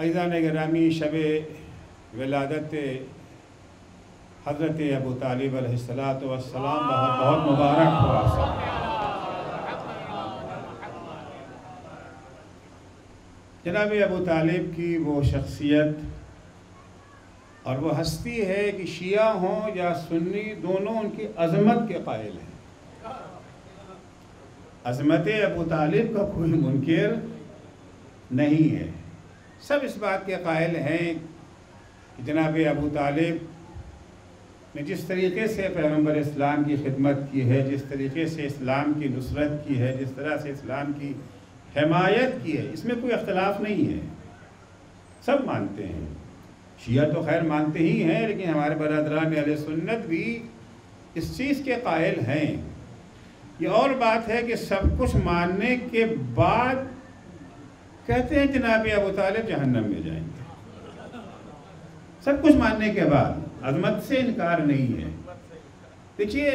ऐज़ान ग्रामी शब विलादत हज़रत अबू तालिब अलैहिस्सलातु वस्सलाम बहुत बहुत मुबारक हो जनाब अबू तालिब की वो शख्सियत और वो हस्ती है कि शिया हों या सुन्नी, दोनों उनकी अजमत के कायल हैं। अजमत अबू तालिब का कोई मुनकर नहीं है। सब इस बात के कायल हैं कि जनाब अबू तालिब ने जिस तरीके से पैगंबर इस्लाम की खिदमत की है, जिस तरीके से इस्लाम की नुसरत की है, जिस तरह से इस्लाम की हमायत की है, इसमें कोई अख्तलाफ नहीं है। सब मानते हैं। शिया तो खैर मानते ही हैं, लेकिन हमारे बरदरान अल सुन्नत भी इस चीज़ के कायल हैं। ये और बात है कि सब कुछ मानने के बाद कहते हैं, जनाब अबू तालिब जहन्नम में जाएँगे। सब कुछ मानने के बाद अजमत से इनकार नहीं है। देखिए,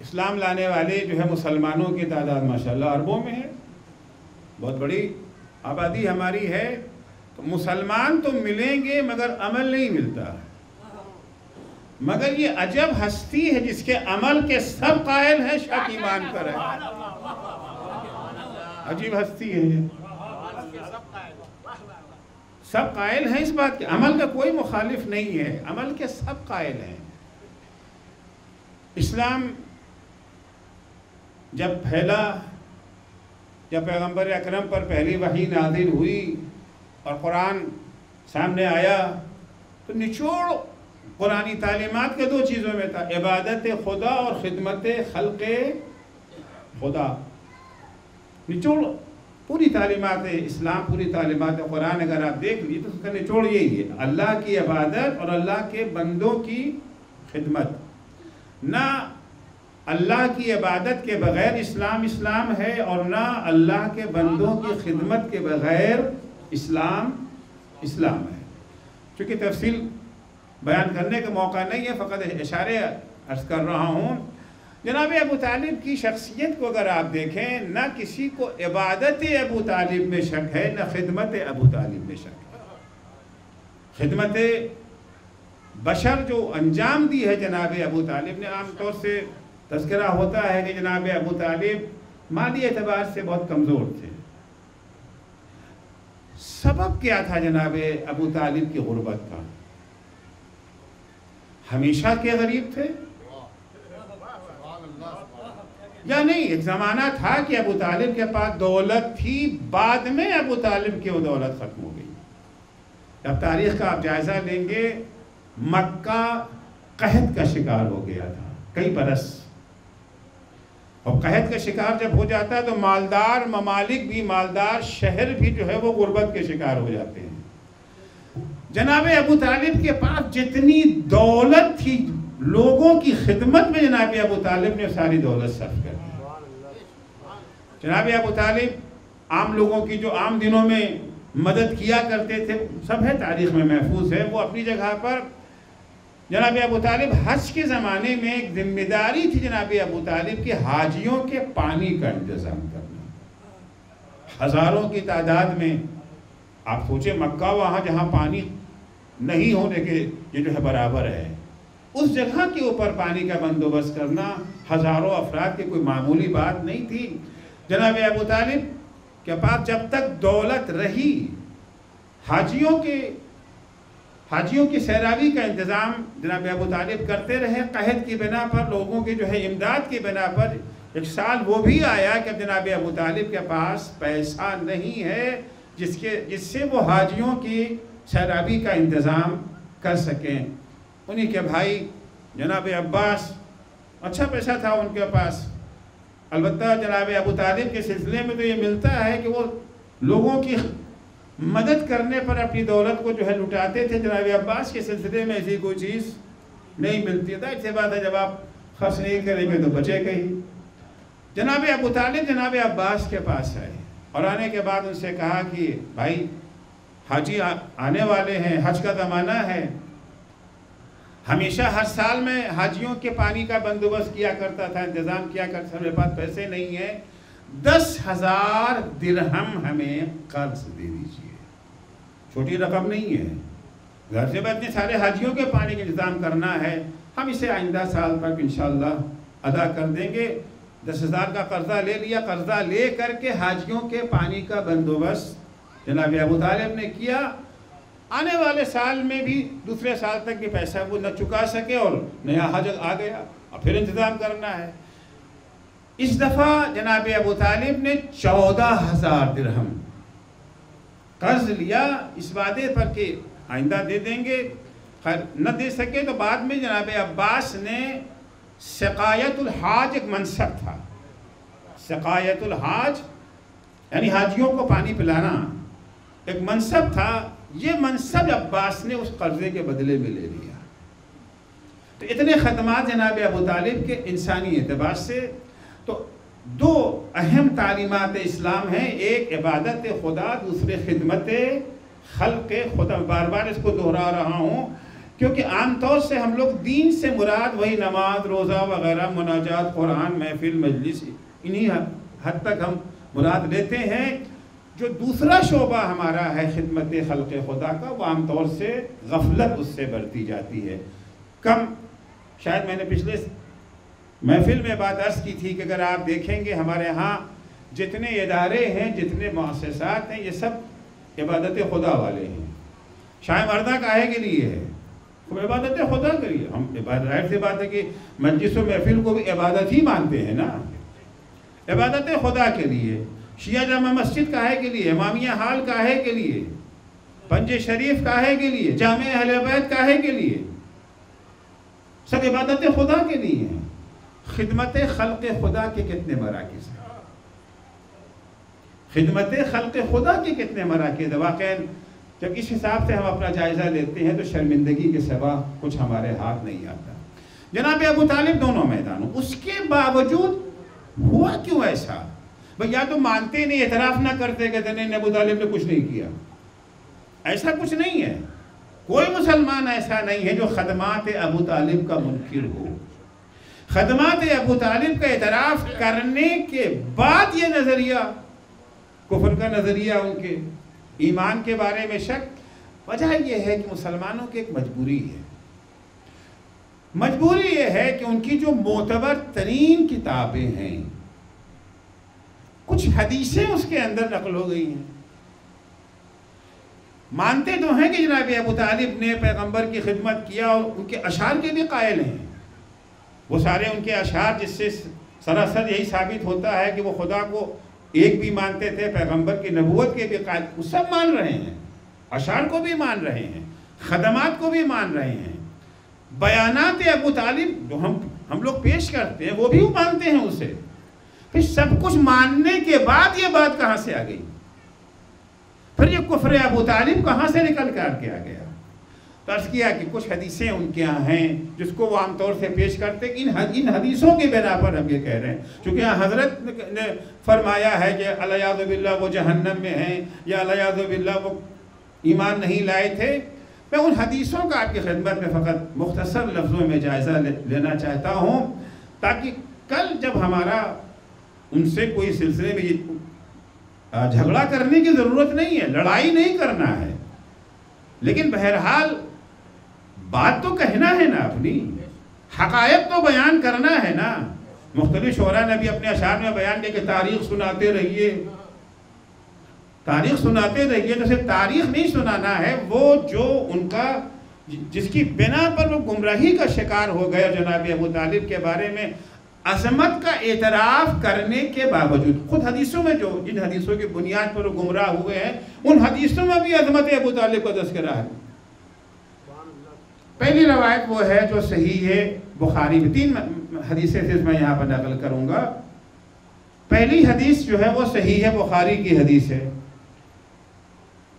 इस्लाम लाने वाले जो है मुसलमानों की तादाद माशाल्लाह अरबों में है। बहुत बड़ी आबादी हमारी है। तो मुसलमान तो मिलेंगे, मगर अमल नहीं मिलता। मगर ये अजब हस्ती है जिसके अमल के सब कायल है, शक ईमान पर है। अजीब हस्ती है सब कायल हैं इस बात के। अमल का कोई मुखालिफ नहीं है। अमल के सब कायल हैं। इस्लाम जब फैला, जब पैगंबर अकरम पर पहली वही नादिल हुई और कुरान सामने आया तो निचोड़ कुरानी तालीमत के दो चीज़ों में था। इबादत खुदा और ख़िदमत खल्क खुदा। निचोड़ पूरी तालीमत इस्लाम पूरी तालीमत कुरान अगर आप देख लीजिए तो उसका निचोड़ यही है, अल्लाह की इबादत और अल्लाह के बंदों की खिदमत। ना अल्लाह की इबादत के बगैर इस्लाम इस्लाम है और ना अल्लाह के बंदों की खिदमत के बगैर इस्लाम इस्लाम है। चूँकि तफसील बयान करने का मौका नहीं है, फ़कत इशारे अर्ज़ कर रहा हूँ जनाब अबू तालिब की शख्सियत को अगर आप देखें, न किसी को इबादत अबू तालिब में शक है, न खिदमत अबू तालिब में शक है। खिदमत बशर जो अंजाम दी है जनाब अबू तालिब ने, आमतौर से तस्करा होता है कि जनाब अबू तालिब माली एतबार से बहुत कमज़ोर थे। सबब क्या था जनाब अबू तालिब की गुर्बत का? हमेशा के गरीब थे नहीं? एक ज़माना था कि अबू तालिब के पास दौलत थी, बाद में अबू तालिब की वो दौलत ख़त्म हो गई। अब तारीख़ का आप जायज़ा लेंगे, मक्का कहत का शिकार हो गया था, कई बरस। और कहत का शिकार जब हो जाता है तो मालदार ममालिक भी, मालदार शहर भी जो है, वो गुर्बत के शिकार हो जाते हैं। जनाब अबू तालिब के पास जितनी दौलत थी लोगों की खिदमत में जनाब अबू तालिब ने सारी दौलत सर्फ कर दी। जनाब अबू तालिब आम लोगों की जो आम दिनों में मदद किया करते थे, सब है तारीख में महफूज है, वो अपनी जगह पर जनाब अबू तालिब हज के ज़माने में एक ज़िम्मेदारी थी जनाब अबू तालिब के हाजियों के पानी का इंतज़ाम करना। हज़ारों की तादाद में, आप सोचे मक्का वहाँ जहाँ पानी नहीं होने के, ये जो है बराबर है। उस जगह के ऊपर पानी का बंदोबस्त करना हज़ारों अफराद की कोई मामूली बात नहीं थी। जनाब अबू तालिब के पास जब तक दौलत रही, हाजियों के, हाजियों की सैरावी का इंतज़ाम जनाब अबू तालिब करते रहे कहत की बिना पर, लोगों की जो है इमदाद की बिना पर, एक साल वो भी आया कि जनाब अबू तालिब के पास पैसा नहीं है, जिसके, जिससे वो हाजियों की सैरावी का इंतज़ाम कर सकें। उन्हीं के भाई, जनाब अब्बास अच्छा पैसा था उनके पास। अलबत् जनाब अबू तालिब के सिलसिले में तो ये मिलता है कि वो लोगों की मदद करने पर अपनी दौलत को जो है लुटाते थे। जनाब अब्बास के सिलसिले में ऐसी कोई चीज़ नहीं मिलती। था ऐसी बात है, जब आप खर्च नहीं करेंगे तो बचेगा ही जनाब अबू तालिब, जनाब अब्बास के पास आए और आने के बाद उनसे कहा कि, भाई, हाजी आने वाले हैं, हज का ज़माना है हमेशा हर साल में हाजियों के पानी का बंदोबस्त किया करता था, इंतज़ाम किया करता था मेरे पास पैसे नहीं है। दस हज़ार दिरहम हमें कर्ज दे दीजिए। छोटी रकम नहीं है। घर से इतने सारे हाजियों के पानी का इंतज़ाम करना है। हम इसे आइंदा साल तक इंशाल्लाह अदा कर देंगे। दस हज़ार का कर्जा ले लिया। कर्जा ले करके हाजियों के पानी का बंदोबस्त जनाब अबू तालब ने किया। आने वाले साल में भी, दूसरे साल तक भी पैसा वो न चुका सके और नया हज आ गया। और फिर इंतज़ाम करना है। इस दफ़ा जनाब अबू तालिब ने चौदह हज़ार दिरहम कर्ज लिया। इस वादे पर कि आइंदा दे देंगे। न दे सके तो बाद में जनाब अब्बास ने हाज एक मनसब था। हाज, यानी हाजियों को पानी पिलाना, एक मनसब था। ये मनसब अब्बास ने उस कर्जे के बदले में ले लिया। तो इतने ख़दमात जनाब अबू तालिब के इंसानी एतबार से तो दो अहम तालीमत इस्लाम हैं, एक इबादत खुदा, दूसरे खिदमत खल के खुदा। बार बार इसको दोहरा रहा हूँ, क्योंकि आमतौर से हम लोग दीन से मुराद वही नमाज़, रोज़ा वगैरह, मुनाजात, कुरान, महफिल, मजलिस, इन्हीं हद तक हम मुराद लेते हैं। जो दूसरा शोबा हमारा है खिदमत खल्क खुदा का, वो आमतौर से गफलत उससे बढ़ती जाती है। कम, शायद मैंने पिछले महफिल में बात अर्ज़ की थी कि अगर आप देखेंगे हमारे यहाँ जितने इदारे हैं, जितने मुआसात हैं, ये सब इबादत खुदा वाले हैं। शायद मर्दा काहे के लिए है? तो इबादत खुदा के लिए, हम ज़ाहिर सी बात है कि मस्जिद महफिल को भी इबादत ही मानते हैं ना। इबादत खुदा के लिए। शिया जामा मस्जिद काहे के लिए, इमामिया हाल काहे के लिए, पंज शरीफ काहे के लिए, जाम अहलबैत काहे के लिए? सब इबादत खुदा के लिए हैं। खिदमत खल्क खुदा के कितने मराकज हैं? खिदमत खल्क खुदा के कितने मराकज है? वाक़ जब इस हिसाब से हम अपना जायज़ा लेते हैं तो शर्मिंदगी के सिवा कुछ हमारे हाथ नहीं आता। जनाब अबू तालिब दोनों मैदानों, उसके बावजूद हुआ क्यों ऐसा? भाई या तो मानते नहीं एतराफ़ ना करते, कहते नहीं अबू तालिब ने कुछ नहीं किया। ऐसा कुछ नहीं है। कोई मुसलमान ऐसा नहीं है जो खदमात अबू तालिब का मुनकर हो। खदमात अबू तालिब का एतराफ़ करने के बाद ये नज़रिया, कुफर का नज़रिया उनके, ईमान के बारे में शक। वजह यह है कि मुसलमानों की एक मजबूरी है। मजबूरी यह है कि उनकी जो मोतबर तरीन किताबें हैं कुछ हदीसें उसके अंदर नकल हो गई हैं। मानते तो हैं कि जनाब अबू तालिब ने पैगंबर की खिदमत किया और उनके अशार के भी कायल हैं। वो सारे उनके अशार जिससे सरासर यही साबित होता है कि वो खुदा को एक भी मानते थे, पैगंबर की नबूत के भी कायल, वो सब मान रहे हैं। अशार को भी मान रहे हैं, खदमात को भी मान रहे हैं। बयानात अबू तालिब जो हम हम लोग पेश करते हैं, वो भी मानते हैं उसे। फिर सब कुछ मानने के बाद ये बात कहाँ से आ गई? फिर ये कुफर अबू तालिब कहाँ से निकल कर के आ गया? तर्ज किया कि कुछ हदीसें उनके यहाँ हैं जिसको वो आमतौर से पेश करते इन इन हदीसों के बिना पर हम ये कह रहे हैं। यहाँ हज़रत ने फरमाया है कि अलायाबिल्ला वो जहन्नम में हैं या अलायाबिल्ला वो ईमान नहीं लाए थे। मैं उन हदीसों का आपकी खिदमत में फ़कत मुख्तसर लफ्ज़ों में जायज़ा ले, लेना चाहता हूँ ताकि कल जब हमारा उनसे कोई सिलसिले में झगड़ा करने की ज़रूरत नहीं है, लड़ाई नहीं करना है। लेकिन बहरहाल, बात तो कहना है ना अपनी। हकायक तो बयान करना है ना। मुख्तलि शोरा ने भी अपने अशार में बयान किया कि तारीख सुनाते रहिए। तारीख सुनाते रहिए सिर्फ़ तारीख नहीं सुनाना है, वो जो उनका, जिसकी बिना पर वो गुमराही का शिकार हो गया जनाब अबू तालिब के बारे में अजमत का एतराफ़ करने के बावजूद, खुद हदीसों में जो, जिन हदीसों की बुनियाद पर गुमराह हुए हैं, उन हदीसों में भी अजमत अबू तालिब का तस्करा है। पहली रवायत वो है जो सही है, बुखारी में। तीन हदीसें से मैं यहाँ पर नकल करूँगा। पहली हदीस जो है वो सही है, बुखारी की हदीस है।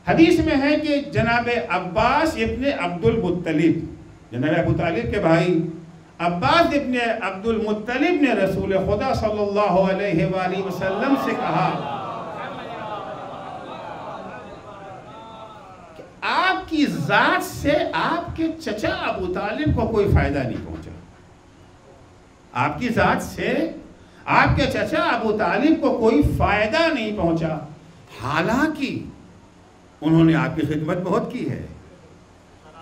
हदीस में है कि जनाब अब्बास इब्ने अब्दुल मुत्तलिब, जनाब अबू तालिब के भाई अब्बास इब्ने अब्दुल मुत्तलिब ने रसूल खुदा सल्लल्लाहु अलैहि वसल्लम से कहा कि आपकी जात से आपके चचा अबू तालिब को कोई फ़ायदा नहीं पहुँचा। आपकी जात से आपके चचा अबू तालिब को कोई फ़ायदा नहीं पहुँचा। हालाँकि उन्होंने आपकी खिदमत बहुत की है।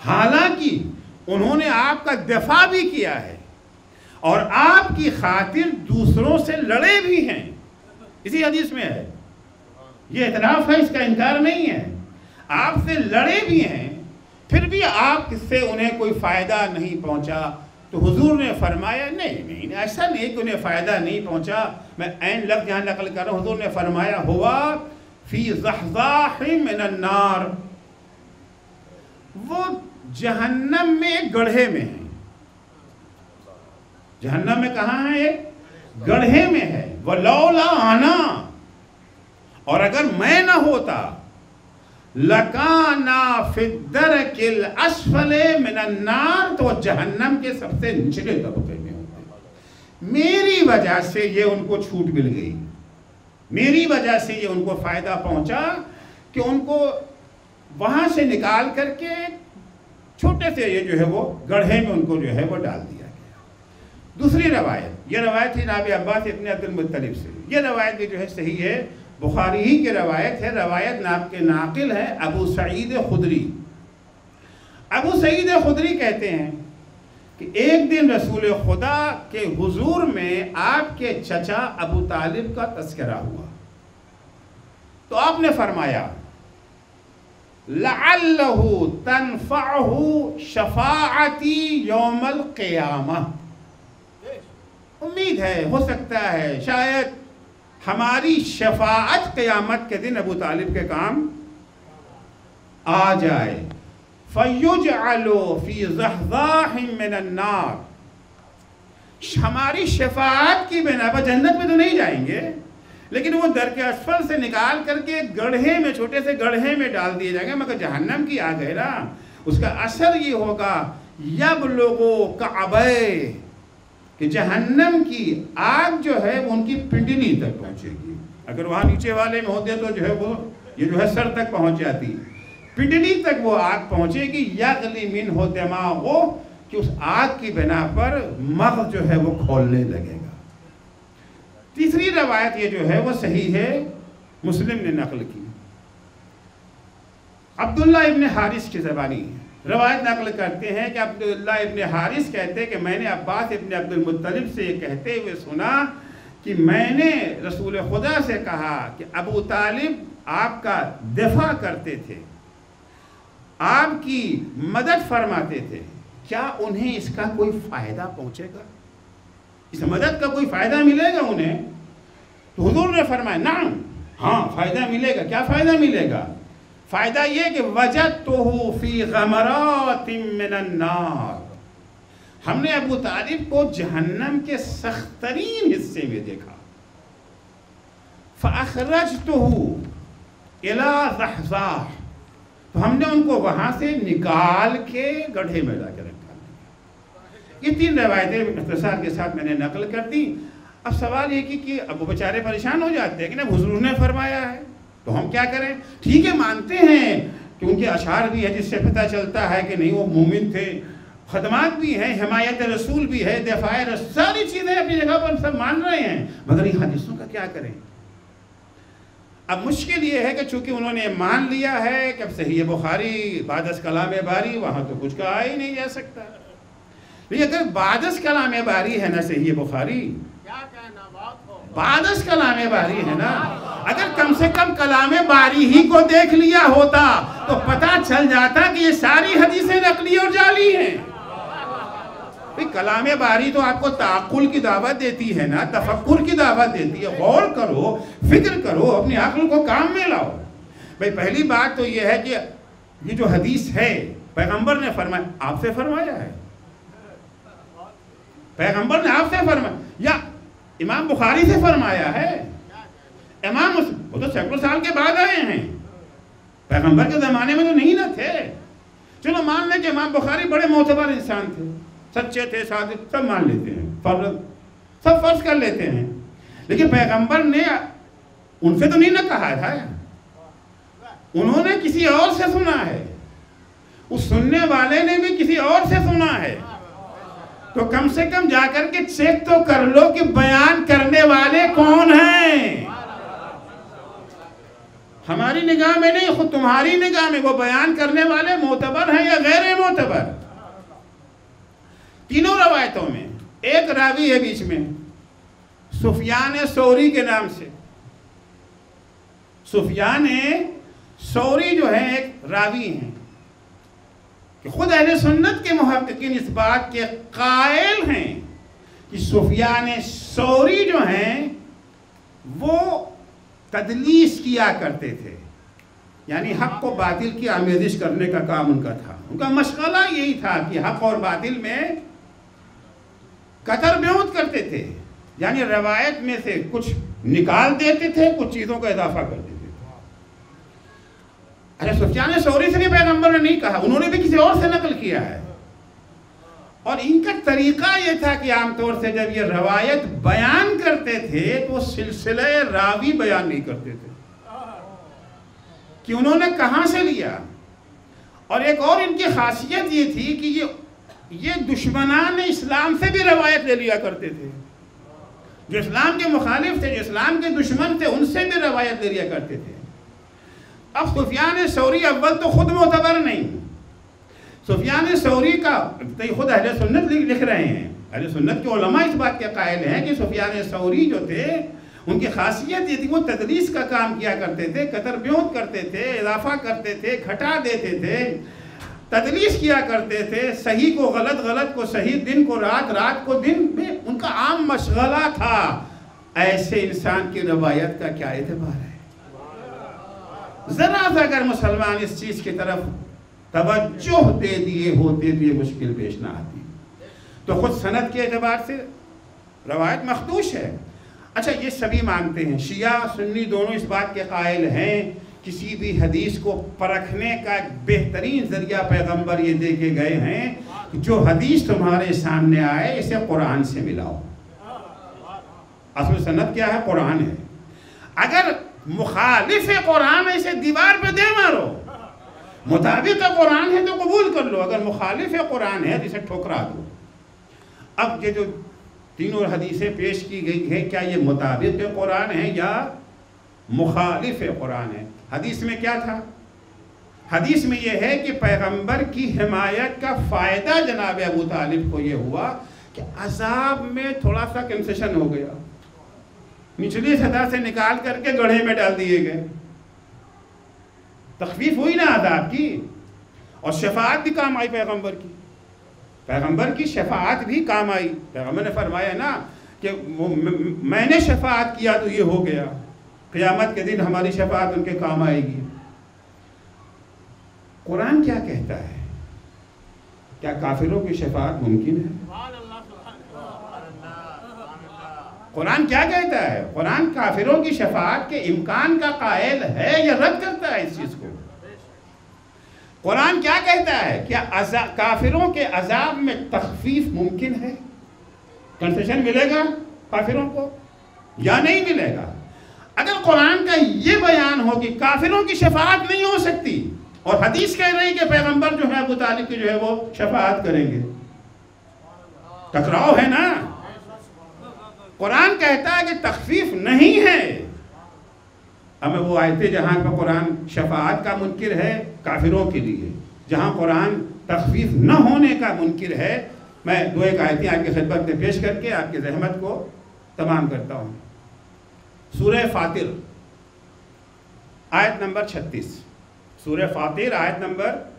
हालाँकि उन्होंने आपका दफ़ा भी किया है और आपकी खातिर दूसरों से लड़े भी हैं। इसी हदीस में है। ये इतराफ है, इसका इनकार नहीं है। आपसे लड़े भी हैं, फिर भी आपसे उन्हें कोई फ़ायदा नहीं पहुँचा। तो हुजूर ने फरमाया, नहीं नहीं ऐसा नहीं कि उन्हें फ़ायदा नहीं पहुँचा। मैं एन लफ्ज़ यहाँ नकल कर रहा हूँ। ने फरमाया, हुआ फ़ी नार वो जहन्नम में गढ़े में है। जहन्नम में कहा है गढ़े में है। वो लौला आना। और अगर मैं ना होता, लकाना फिदर किल असफले मिनन्नार तो जहन्नम के सबसे निचले तबके में होते मेरी वजह से ये उनको छूट मिल गई। मेरी वजह से ये उनको फ़ायदा पहुँचा कि उनको वहाँ से निकाल करके छोटे से ये जो है वो गढ़े में उनको जो है वो डाल दिया गया। दूसरी रवायत, ये रवायत थी नाबी अब्बास इतने अब्दुल मुतलिब से। ये रवायत भी जो है सही है, बुखारी ही की रवायत है, रवायत नाब के नाकिल है अबू सईद खुदरी। अबू सईद खुदरी कहते हैं कि एक दिन रसूल खुदा के हुजूर में आपके चचा अबू तालिब का तस्करा हुआ। तो आपने फरमाया लल्लहु तनफ़हु शफाअती यौमल क़ियामा। उम्मीद है, हो सकता है शायद हमारी शफात क़यामत के दिन अबू तालिब के काम आ जाए। फयुज आलो फ़ी जहजाहिमिनार हमारी शफात की बिना पर जन्नत में तो नहीं जाएँगे। लेकिन वो दर के असफल से निकाल करके गढ़े में, छोटे से गढ़े में डाल दिए जाएँगे, मगर जहन्नम की आ गए ना। उसका असर ये होगा, यब लोगों का अबय कि जहन्नम की आग जो है वो उनकी पिंडनी तक पहुंचेगी। अगर वहाँ नीचे वाले में होते तो जो है वो, ये जो है सर तक पहुँच जाती। पिंडनी तक वो आग पहुंचेगी, यगली मिन हो दिमाग हो कि उस आग की बिना पर मग जो है वो खोलने लगेगा। तीसरी रवायत ये जो है, वो सही है। मुस्लिम ने नकल की। अब्दुल्ला इब्ने हारिस की जबानी रवायत नकल करते हैं कि अब्दुल्ला इब्ने हारिस कहते हैं कि मैंने अब्बास इब्ने अब्दुल मुत्तलिब से ये कहते हुए सुना कि मैंने रसूल खुदा से कहा कि अबू तालिब आपका दफ़ा करते थे, आपकी मदद फरमाते थे। क्या उन्हें इसका कोई फ़ायदा पहुंचेगा? इस मदद का कोई फ़ायदा मिलेगा उन्हें? तो हुजूर ने फरमाया ना हाँ फ़ायदा मिलेगा। क्या फ़ायदा मिलेगा? फ़ायदा ये कि वजह तो फ़ी हमने अबू तालिब को जहन्नम के सख्तरीन हिस्से में देखा। फ़ाखरज तो तो हमने उनको वहाँ से निकाल के गड्ढे में जाकर रखा ये तीन रवायतें इख्तसार के साथ मैंने नकल कर दी। अब सवाल ये कि, कि अब वो बेचारे परेशान हो जाते हैं कि ना हुजूर ने फरमाया है तो हम क्या करें? ठीक है मानते हैं कि उनके अशार भी है जिससे पता चलता है कि नहीं वो मोमिन थे। खदमात भी हैं हिमायत रसूल भी है दफायर सारी चीज़ें अपनी जगह पर सब मान रहे हैं। मगर इन हदीसों का क्या करें? अब मुश्किल ये है कि चूँकि उन्होंने मान लिया है कि अब सही बुखारी बादस कलाम बारी वहाँ तो कुछ कहा ही नहीं जा सकता। लेकिन अगर बादस कलाम बारी है ना सही बुखारी? बादस कलाम बारी है ना? अगर कम से कम कलाम बारी ही को देख लिया होता तो पता चल जाता कि ये सारी हदीसें नकली और जाली हैं। कलाम बारी तो आपको ताकुल की दावत देती है ना तफक्र की दावत देती है। गौर करो फ़िक्र करो अपनी अक्ल को काम में लाओ। भाई पहली बात तो यह है कि ये जो हदीस है पैगंबर ने फरमाया आपसे फरमाया है। पैगंबर ने आपसे फरमाया, या इमाम बुखारी से फरमाया है? इमाम वो तो सैकड़ों साल के बाद आए हैं। पैगंबर के ज़माने में तो नहीं ना थे। चलो मान लें कि इमाम बुखारी बड़े मोतबर इंसान थे। सच्चे थे सादिक सब मान लेते हैं, फ़र्ज़। सब फ़र्ज़ कर लेते हैं। लेकिन पैगंबर ने उनसे तो नहीं ना कहा था। उन्होंने किसी और से सुना है। उस सुनने वाले ने भी किसी और से सुना है। तो कम से कम जाकर के चेक तो कर लो कि बयान करने वाले कौन हैं। हमारी निगाह में नहीं, खुद तुम्हारी निगाह में वो बयान करने वाले मोतबर हैं या गैर मोतबर? तीनों रवायतों में, एक रावी है बीच में, सुफियान सौरी के नाम से। सुफियान सौरी जो है, एक रावी हैं। कि खुद अहले सुन्नत के महक्कीन इस बात के कायल हैं कि सुफियान सौरी जो हैं, वो तदलीस किया करते थे। यानी हक को बातिल की आमेजिश करने का काम उनका था। उनका मशगला यही था कि हक और बातिल में कतर ब्योत करते थे। यानी रवायत में से कुछ निकाल देते थे, कुछ चीज़ों का इजाफा कर देते थे। अरे सुफियान सौरी से भी पैगंबर ने नहीं कहा, उन्होंने भी किसी और से नकल किया है। और इनका तरीका ये था कि आमतौर से जब ये रवायत बयान करते थे तो सिलसिले रावी बयान नहीं करते थे। कि उन्होंने कहाँ से लिया? और एक और इनकी खासियत ये थी कि ये ये दुश्मनान इस्लाम से भी रवायत ले लिया करते थे। जो इस्लाम के मुखालिफ थे, जो इस्लाम के दुश्मन थे, उनसे भी रवायत ले लिया करते थे। अब सुफियान शौरी अव्वल तो खुद मोतबर नहीं। सुफियान शौरी का तो खुद अहल सुन्नत लिख रहे हैं। अहल सुन्नत के उलमा इस बात के कायल हैं कि सुफियान शौरी जो थे, उनकी खासियत ये थी, वो तदलीस का काम किया करते थे, कतर ब्योत करते थे, इजाफा करते थे, घटा देते थे तदलीस किया करते थे, सही को गलत गलत को सही, दिन को रात रात को दिन, में उनका आम मशगला था। ऐसे इंसान की रवायत का क्या एतबार है? ज़रा सा अगर मुसलमान इस चीज़ की तरफ़ तवज्जो दे दिए होते तो ये मुश्किल पेश ना आती। तो खुद सनत के अतबार से रवायत मखदूश है। अच्छा ये सभी मानते हैं। शिया, सुन्नी दोनों इस बात के कायल हैं, किसी भी हदीस को परखने का एक बेहतरीन ज़रिया पैगंबर ये दे के गए हैं कि जो हदीस तुम्हारे सामने आए, इसे कुरान से मिलाओ। असल सनत क्या है? कुरान है। अगर मुखालिफ कुरान है इसे दीवार पे दे मारो। मुताबिक कुरान है तो कबूल कर लो। अगर मुखालिफ कुरान है तो इसे ठोकरा दो। अब ये जो तीनों हदीसें पेश की गई है, क्या ये मुताबिक कुरान है या मुखालिफ कुरान है? हदीस में क्या था? हदीस में यह है कि पैगंबर की हिमायत का फ़ायदा जनाब अबू तालिब को यह हुआ कि अजाब में थोड़ा सा कंसेशन हो गया। निचली सतह से निकाल करके गढ़े में डाल दिए गए। तखफीफ हुई ना आदाब की और शफात भी काम आई पैगंबर की। पैगंबर की शफात भी काम आई। पैगंबर ने फरमाया ना कि वो मैंने शफात किया तो ये हो गया। क़यामत के दिन हमारी शफात उनके काम आएगी। कुरान क्या कहता है? क्या काफिरों की शफात मुमकिन है? कुरान क्या कहता है? कुरान काफिरों की शफात के इम्कान का कायल है या रद्द करता है इस चीज़ को? कुरान क्या कहता है क्या काफिरों के अजाब में तखफीफ मुमकिन है? कंसेशन मिलेगा काफिरों को? या नहीं मिलेगा? अगर कुरान का ये बयान हो कि काफिरों की शफात नहीं हो सकती और हदीस कह रही कि पैगंबर जो है, अबू तालिब की जो है, वो शफात करेंगे। टकराव है ना? कुरान कहता है कि तखफीफ नहीं है। अब वो आयते जहाँ पर कुरान शफात का मुनकर है, काफिरों के लिए। जहाँ कुरान तखफीफ न होने का मुनकर है, मैं दो एक आयतें आपकी खिदमत में पेश करके आपकी जहमत को तमाम करता हूँ। सूर्य फातिर, आयत नंबर 36 सूर्य फातिर, आयत नंबर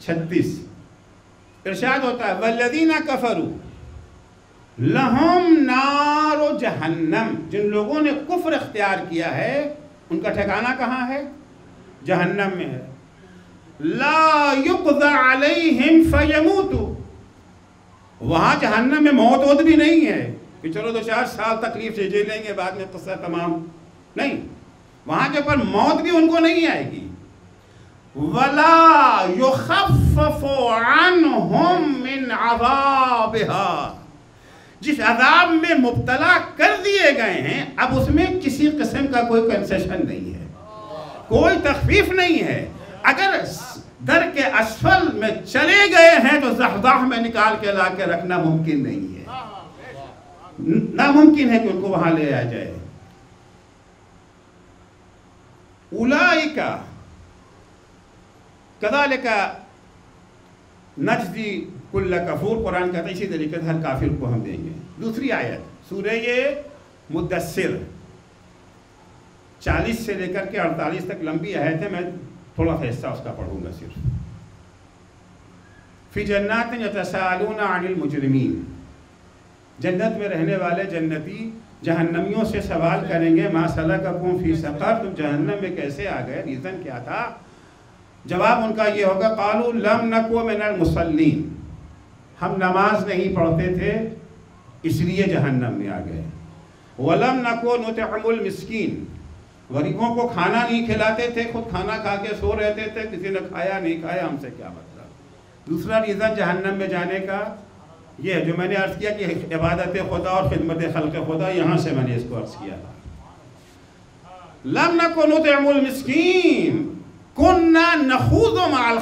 36 इरशाद होता है, वल्लदीना कफरू। लहम नारो जहन्नम। जिन लोगों ने कुफ्र इख्तियार किया है, उनका ठिकाना कहाँ है? जहन्नम में है। ला युकदा अलैहिम फयमूतु। वहाँ जहन्नम में मौत वोत भी नहीं है। कि चलो दो चार साल तकलीफ़ से झेलेंगे बाद में कस्सा तमाम। नहीं, वहाँ के ऊपर मौत भी उनको नहीं आएगी। वला मिन अजाबिहा। जिस अजाब में मुबतला कर दिए गए हैं, अब उसमें किसी किस्म का कोई कंसेशन नहीं है। कोई तखफीफ नहीं है। अगर दर के असफल में चले गए हैं तो जहदाह में निकाल के ला के रखना मुमकिन नहीं है। नामुमकिन है कि उनको वहाँ ले आ जाए। उलाइका कदाल का नजदी कुल्ला कफूर कुरान कहता है, इसी तरीके से हर काफिर को हम देंगे। दूसरी आयत सूर्य ये मुदस्सिर। चालीस से लेकर के अड़तालीस तक लंबी आयत है मैं थोड़ा सा हिस्सा उसका पढ़ूँगा सिर्फ़। फ़ी जन्नात यतसालून अनिल मुजरिमीन। जन्नत में रहने वाले जन्नती जहन्नमियों से सवाल करेंगे, माँ मा सलककुम फ़ी सफ़र तुम जहन्नम में कैसे आ गए? रीज़न क्या था? जवाब उनका ये होगा, कालू लम नको मिनल मुसल्लीन। हम नमाज़ नहीं पढ़ते थे, इसलिए जहन्नम में आ गए। वलम नको नुतमुल मिस्कीन। गरीबों को खाना नहीं खिलाते थे, खुद खाना खा के सो रहते थे, किसी ने खाया, नहीं खाया, हमसे क्या मतलब? दूसरा रीज़न जहन्नम में जाने का ये जो मैंने अर्ज़ किया कि इबादत खुदा और खिदमत खल खुदा, यहाँ से मैंने इसको अर्ज़ किया था। लम नको नुतमुल मिस्कीन। कुन्ना नखूद माल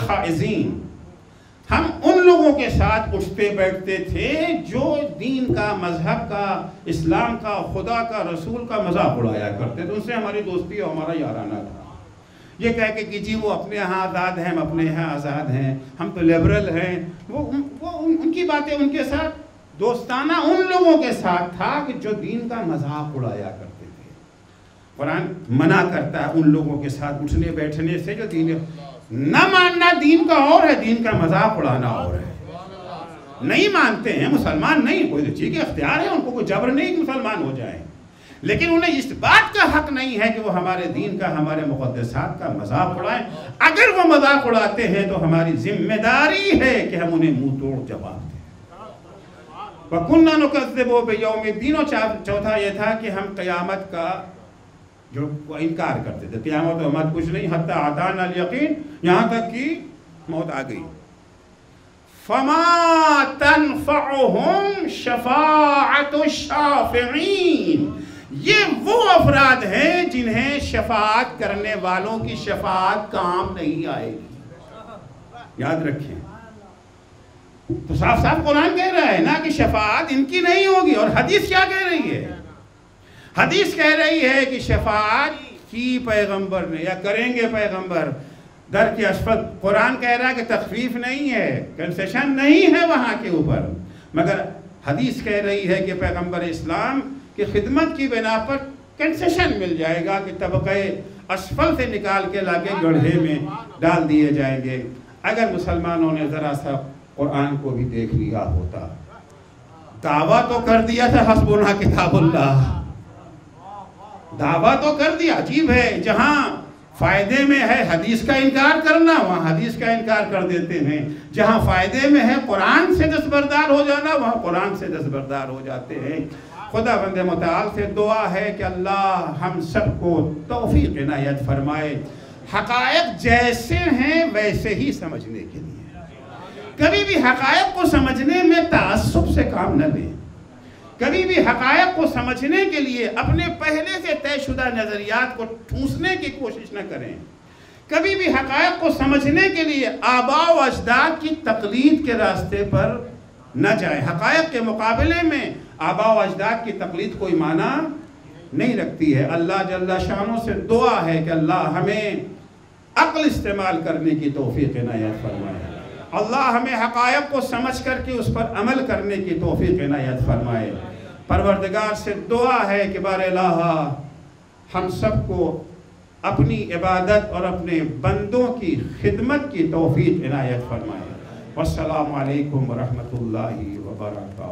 हम उन लोगों के साथ उठते बैठते थे जो दीन का मज़हब का इस्लाम का खुदा का रसूल का मज़ाक उड़ाया करते थे। उनसे हमारी दोस्ती और हमारा याराना था। ये कह के कि जी वो अपने यहाँ आज़ाद हैं हम अपने यहाँ आज़ाद हैं हम तो लिबरल हैं। वो वो उन, उनकी बातें उनके साथ दोस्ताना उन लोगों के साथ था कि जो दीन का मज़ाक उड़ाया करते थे। कुरान मना करता है उन लोगों के साथ उठने बैठने से जो दीन न मानना दीन का और है, दीन का मज़ाक उड़ाना और है। नहीं मानते हैं, मुसलमान नहीं, कोई तो ठीक है, अख्तियार है, उनको कोई जबर नहीं कि मुसलमान हो जाए। लेकिन उन्हें इस बात का हक नहीं है कि वो हमारे दीन का, हमारे मुकदसात का मज़ाक उड़ाएँ। अगर वो मज़ाक उड़ाते हैं तो हमारी ज़िम्मेदारी है कि हम उन्हें मुँह तोड़ जवाब दें। वकुन्ना नुकद्दिबु बियौम दीनों चौथा यह था कि हम क़यामत का जो इनकार करते थे। क्यामत तो मत कुछ नहीं हत्या आदान अल यकीन, यहाँ तक कि मौत आ गई। फमा शफाअत शाफिईन। ये वो अफराद हैं जिन्हें शफात करने वालों की शफात काम नहीं आएगी। याद रखें। तो साफ़ साफ़ कुरान कह रहा है ना कि शफात इनकी नहीं होगी, और हदीस क्या कह रही है? हदीस कह रही है कि शफात की पैगंबर ने या करेंगे पैगंबर, दर के अशफत कुरान कह रहा है कि तखफीफ नहीं है कंसेशन नहीं है वहाँ के ऊपर। मगर हदीस कह रही है कि पैगंबर इस्लाम की खिदमत की बिना पर कंसेशन मिल जाएगा कि तबक़े असफल से निकाल के लाके गढ़े में डाल दिए जाएँगे। अगर मुसलमानों ने ज़रा सा कुरान को भी देख लिया होता, दावा तो कर दिया था हसबुना किताबुल्लाह। दावा तो कर दिया, अजीब है। जहाँ फ़ायदे में है, हदीस का इनकार करना, वहाँ हदीस का इनकार कर देते हैं। जहाँ फ़ायदे में है, कुरान से दस्तबरदार हो जाना, वहाँ कुरान से दस्तबरदार हो जाते हैं। खुदा बंद मताल से दुआ है कि अल्लाह हम सबको तोफ़ी इनायत फरमाए। हकायक जैसे हैं, वैसे ही समझने के लिए। कभी भी हकायक को समझने में तासुब से काम न लें। कभी भी हकायक को समझने के लिए अपने पहले से तयशुदा नज़रियात को ठूसने की कोशिश न करें। कभी भी हकायक को समझने के लिए आबा अजदाद की तकलीद के रास्ते पर न जाए। हकायक के मुकाबले में आबा अजदाद की तकलीद कोई माना नहीं रखती है। अल्लाह जल्ला शानों से दुआ है कि अल्लाह हमें अक्ल इस्तेमाल करने की तोफ़ी इनायत फरमाए। अल्लाह हमें हकायक को समझ करके उस पर अमल करने की तोफ़ी इनायत फरमाए। परवरदगार से दुआ है कि बार हम सबको अपनी इबादत और अपने बंदों की खिदमत की तोफ़ी इनायत फरमाए। असल वरहमल वर्का